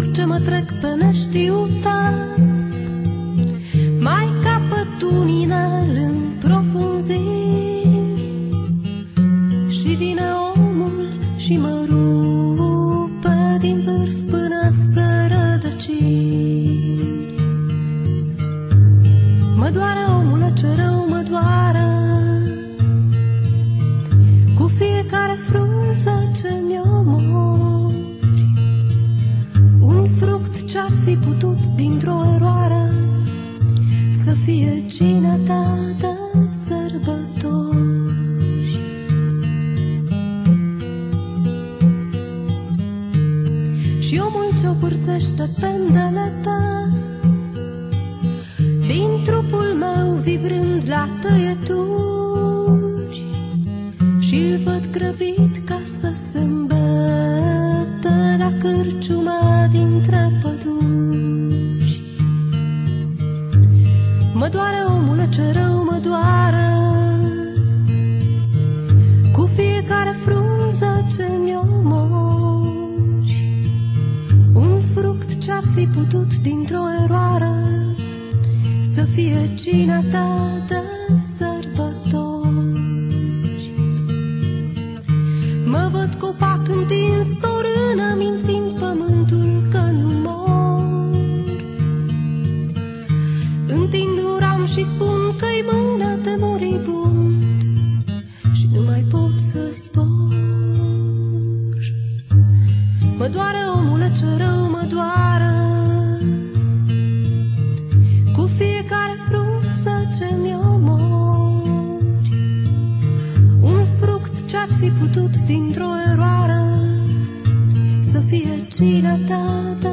drumuri ce mă trec pe neștiuta Mai capăt un inel în profunzimi Și vine omul și mă rupe din vârf până spre rădăcini. Mă doare omule ce rău mă doare fie cina ta de sărbători. Și omul ce-o pârțește pendeleta din trupul meu vibrând la tăieturi. Și-l văd grăbit ca să se îmbete La cârciuma doare omule ce rău mă doare Cu fiecare frunză ce mi-o mori Un fruct ce-ar fi putut dintr-o eroare să fie cina ta de sărbători. Mă văd copac întins pe Întind un ram și spun că-i mâna de moribund și nu mai pot să zbor. Mă doare omule ce rău mă doare, cu fiecare frunză ce mi-o mori Un fruct ce-ar fi putut dintr-o eroare Să fie cina ta de